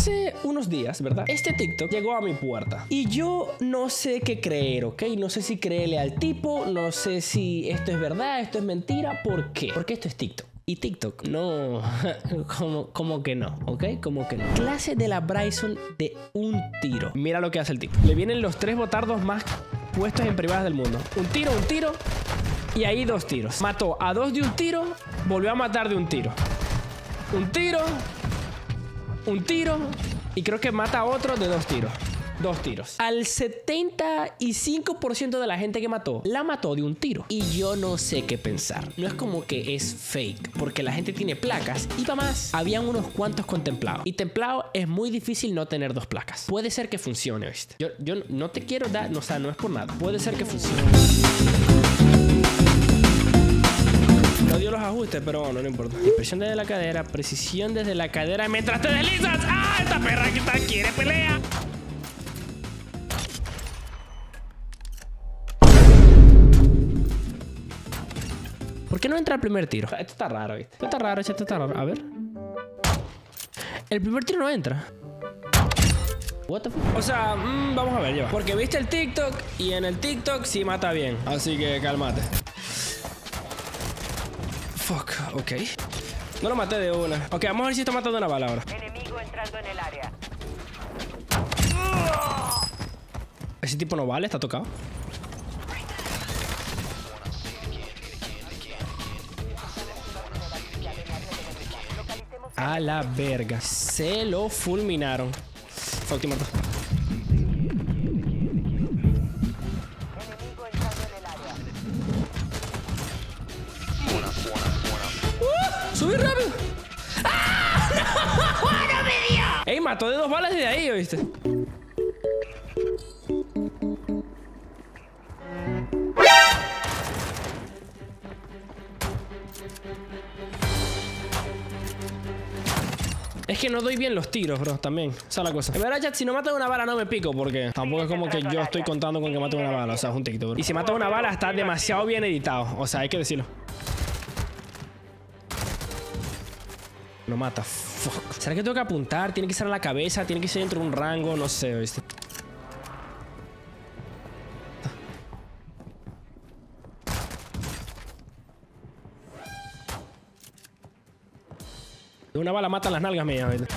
Hace unos días, ¿verdad? Este TikTok llegó a mi puerta. Y yo no sé qué creer, ¿ok? No sé si creerle al tipo, no sé si esto es verdad, esto es mentira. ¿Por qué? Porque esto es TikTok. Y TikTok, no, como, como que no, ¿ok? Como que no. Clase de la Bryson de un tiro. Mira lo que hace el tipo. Le vienen los tres botardos más puestos en privadas del mundo. Un tiro, un tiro y ahí dos tiros. Mató a dos de un tiro, volvió a matar de un tiro. Un tiro, un tiro y creo que mata a otro de dos tiros. Dos tiros. Al 75% de la gente que mató, la mató de un tiro. Y yo no sé qué pensar. No es como que es fake, porque la gente tiene placas y para más, habían unos cuantos contemplados. Y templado es muy difícil no tener dos placas. Puede ser que funcione, ¿viste? Yo, yo no te quiero dar, no, o sea, no es por nada. Puede ser que funcione. No dio los ajustes, pero bueno, no importa. Dispersión desde la cadera, precisión desde la cadera mientras te deslizas. ¡Ah! Esta perra que está quiere pelea. ¿Por qué no entra el primer tiro? Esto está raro, ¿viste? Esto está raro, esto está raro. A ver. El primer tiro no entra. What the fuck? O sea, mm, vamos a ver, yo. Porque viste el TikTok y en el TikTok sí mata bien. Así que cálmate. Fuck, ok. No lo maté de una. Ok, vamos a ver si está matando una bala ahora. Enemigo entrando en el área. Ese tipo no vale, está tocado. A la verga. Se lo fulminaron. Fuck, muerto. ¡Subí rápido! ¡Ah! ¡No! ¡No me dio! ¡Ey, mató de dos balas desde ahí, ¿oíste? Es que no doy bien los tiros, bro, también. Esa es la cosa. En verdad, chat, si no matan una bala no me pico porque tampoco es como que yo estoy contando con que mate una bala. O sea, es un TikTok, bro. Y si mata una bala está demasiado bien editado. O sea, hay que decirlo. No mata. Fuck. ¿Será que tengo que apuntar? ¿Tiene que ser a la cabeza? ¿Tiene que ser dentro de un rango? No sé, ¿viste? De una bala matan las nalgas mías, ¿viste?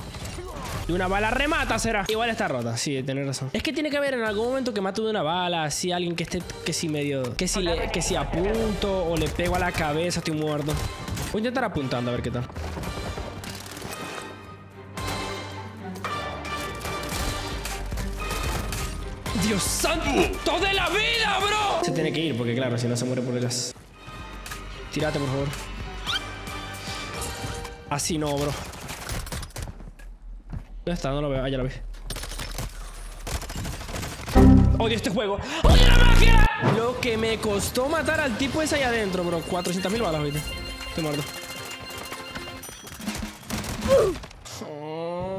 De una bala remata será. Igual está rota, sí, tenés razón. Es que tiene que haber en algún momento que mato de una bala, así alguien que esté, que si medio, que si le, que si apunto o le pego a la cabeza, estoy muerto. Voy a intentar apuntando a ver qué tal. ¡Dios santo de la vida, bro! Se tiene que ir porque, claro, si no se muere por el gas. Tírate, por favor. Así no, bro. ¿Dónde está? No lo veo. Ah, ya lo vi. Odio este juego. ¡Odio la magia! Lo que me costó matar al tipo ese ahí adentro, bro. 400 mil balas, ¿viste? Estoy muerto.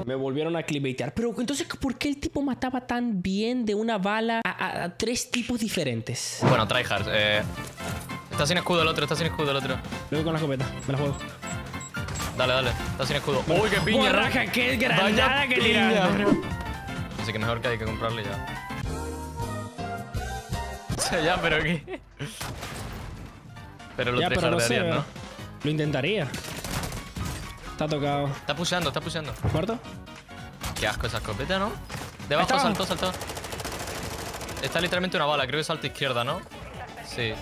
Me volvieron a clipeitear. Pero entonces, ¿por qué el tipo mataba tan bien de una bala a, a- a tres tipos diferentes? Bueno, tryhard. Eh, está sin escudo el otro, está sin escudo el otro. Lo voy con la escopeta. Me la juego. Dale, dale. Está sin escudo. ¡Uy, qué piña! Borraja, qué granada Vaya que tiraron. Así que mejor que hay que comprarle ya. O sea, ya, pero qué. Pero lo Ya, pero no. Lo intentaría. Está tocado. Está pusheando, está pusheando. ¿Muerto? Qué asco esa escopeta, ¿no? Debajo, saltó, saltó. Está literalmente una bala, creo que salta izquierda, ¿no? Sí,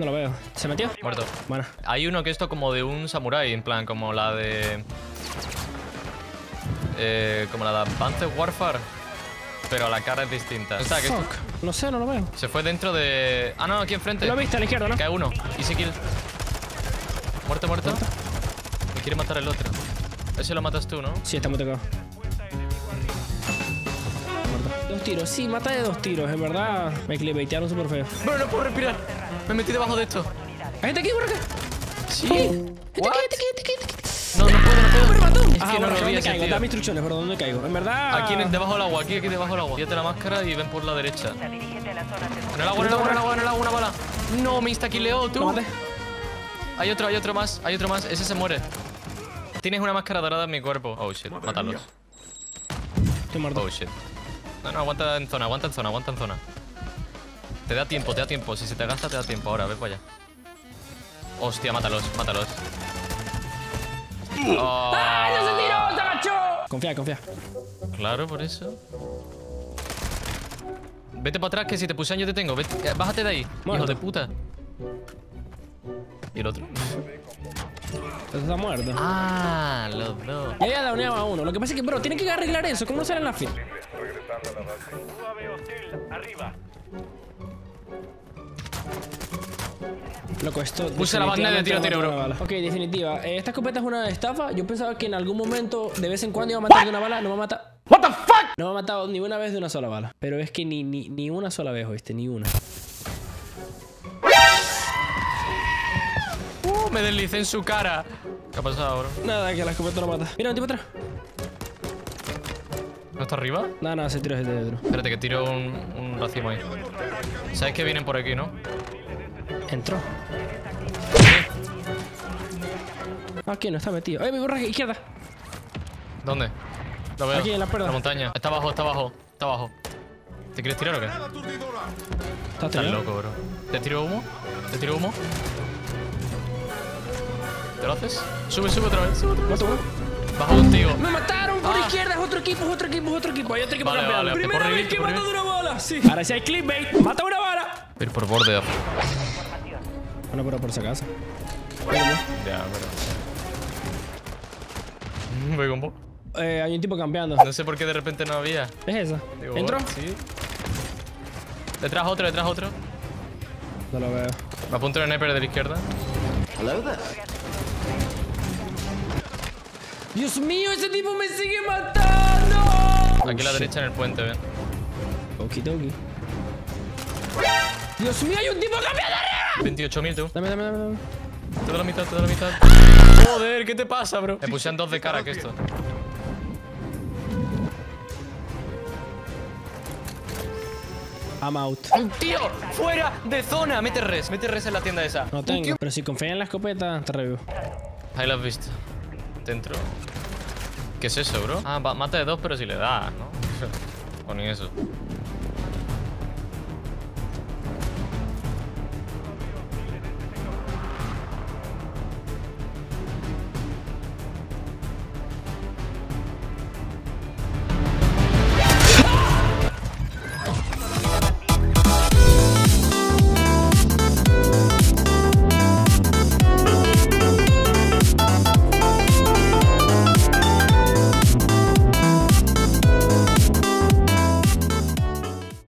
No lo veo. ¿Se metió? muerto. Bueno. Hay uno que esto como de un samurái, en plan, como la de. Eh, como la de Advanced Warfare. Pero la cara es distinta. O sea, que esto. No sé, no lo veo. se fue dentro de. Ah, no, aquí enfrente. Lo viste a la izquierda, ¿no? Cae uno. Easy kill. Muerto, muerto. Me quiere matar el otro. Ese lo matas tú, ¿no? Sí, está muy tocado. Muerto. Dos tiros. Sí, mata de dos tiros. En verdad, me clipeitearon súper feo. Bro, no puedo respirar. Me metí debajo de esto. ¿Hay gente aquí, por acá? Sí. Gente aquí, gente aquí, gente aquí, gente aquí. No, no puedo, no puedo. ¡Me mató! Es Ah, que no bueno, lo vi ¿dónde caigo? Dame instrucciones, ¿por dónde caigo? En verdad... Aquí debajo del agua, aquí, aquí debajo del agua. Quítate la máscara y ven por la derecha. A la agua, en el agua, en el agua, en el agua, una bala. No, me instaquileó, tú. Hay otro, hay otro más, hay otro más. Ese se muere. Tienes una máscara dorada en mi cuerpo. Oh shit, mátalos. Estoy muerto. Oh shit. No, no, aguanta en zona, aguanta en zona, aguanta en zona. Te da tiempo, te da tiempo. Si se te gasta, te da tiempo. Ahora, ve para allá. Hostia, mátalos, mátalos. Oh, ¡Ah, no se tiró! ¡Se agachó! Confía, confía. Claro, por eso. Vete para atrás, que si te puse yo te tengo. Vete- eh, bájate de ahí, Muerto. hijo de puta. ¿Y el otro? Eso está muerto. Ah, los dos. Ya ya downeaba a uno. Lo que pasa es que, bro, tiene que arreglar eso. ¿Cómo no sale en la fila? Loco, esto. Puse la banda de tiro, tiro, bro. bala. Ok, definitiva. Eh, esta escopeta es una estafa. Yo pensaba que en algún momento, de vez en cuando, iba a matar de una bala. No me ha matado. ¿What the fuck? No me ha matado ni una vez de una sola bala. Pero es que ni, ni, ni una sola vez, oíste, ni una. Me deslicé en su cara. ¿Qué ha pasado, bro? Nada, que la escopeta no mata. Mira, un tipo atrás. ¿No está arriba? Nada, nada, se tiró ese dentro. Espérate, que tiro un, un racimo ahí. ¿Sabes que vienen por aquí, no? Entró. Aquí no está metido. ¡Eh, mi borraje! ¡Izquierda! ¿Dónde? Lo veo. Aquí, en la cuerda. montaña. Está abajo, está abajo. Está abajo. ¿Te quieres tirar o qué? ¿Está Estás loco, bro. ¿Te tiro humo? ¿Te tiro humo? ¿Te lo haces? Sube, sube otra vez. Sube otra vez. Bajo contigo. ¡Me mataron por Ah. izquierda! Es otro equipo, es otro equipo, es otro equipo. Hay otro equipo Vale, campeón. vale, Primera vez que revivir. una bola. Sí. Ahora sí hay clickbait. ¡Mata una bala! Ir por borde. Bueno, pero por si acaso. Ya, pero. Voy con vos. Eh, hay un tipo campeando. No sé por qué de repente no había. ¿Es esa? Digo, ¿Entró? bueno, Sí. Detrás otro, detrás otro. No lo veo. Me apunto el sniper de la izquierda. ¡Dios mío, ese tipo me sigue matando! Aquí a la derecha en el puente, ven. Okidoki. ¡Dios mío, hay un tipo campeando arriba! 28.000 tú. Dame, dame, dame, dame. Te doy la mitad, te doy la mitad. Joder, ¿qué te pasa, bro? Me pusieron dos de cara que esto. I'm out. ¡Un tío! ¡Fuera de zona! Mete res, mete res en la tienda esa. No tengo. Pero si confía en la escopeta, te revivo. Ahí lo has visto. Dentro. ¿Qué es eso, bro? Ah, mata de dos, pero si le da, ¿no? O ni eso.